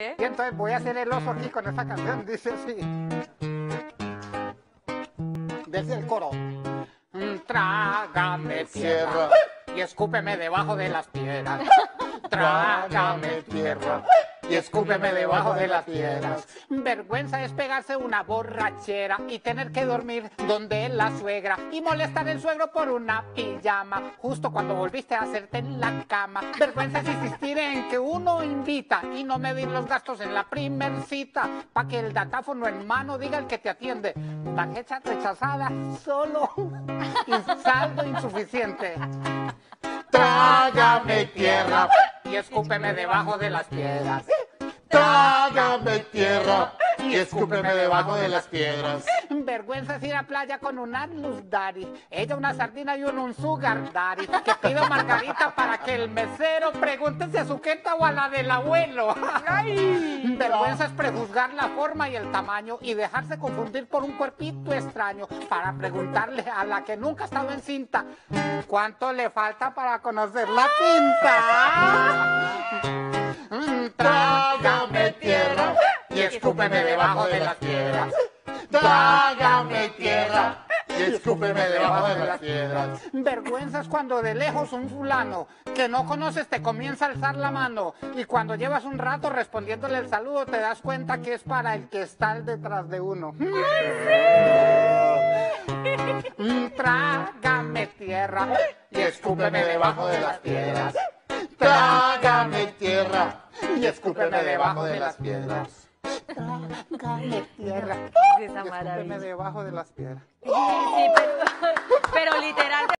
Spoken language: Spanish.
Y entonces voy a hacer el oso aquí con esta canción. Dice así. Desde el coro. Trágame tierra y escúpeme debajo de las piedras. Trágame tierra y escúpeme debajo de las piedras. Vergüenza es pegarse una borrachera y tener que dormir donde la suegra y molestar al suegro por una pijama justo cuando volviste a hacerte en la cama. Vergüenza es insistir en que uno invita y no medir los gastos en la primer cita pa' que el datáfono en mano diga el que te atiende. Tarjeta rechazada solo saldo insuficiente. Trágame tierra, y escúpeme debajo de las piedras. trágame tierra y escúpeme debajo de las piedras. Vergüenza es ir a playa con un Atlus Daddy, ella una sardina y uno un sugar daddy, que pido margarita para que el mesero pregunte si a su queta o a la del abuelo. Ay. Vergüenza es prejuzgar la forma y el tamaño y dejarse confundir por un cuerpito extraño para preguntarle a la que nunca ha estado en cinta cuánto le falta para conocer la pinta. Trágame tierra y escúpeme debajo de las piedras. Trágame tierra y escúpeme debajo de las piedras. Vergüenza es cuando de lejos un fulano que no conoces te comienza a alzar la mano y cuando llevas un rato respondiéndole el saludo te das cuenta que es para el que está detrás de uno. Mm, Trágame tierra Y escúpeme debajo de las piedras. Trágame tierra y escúpeme debajo de las piedras. Trágame tierra Esa maravilla. debajo de las piedras. Sí, pero, pero literal.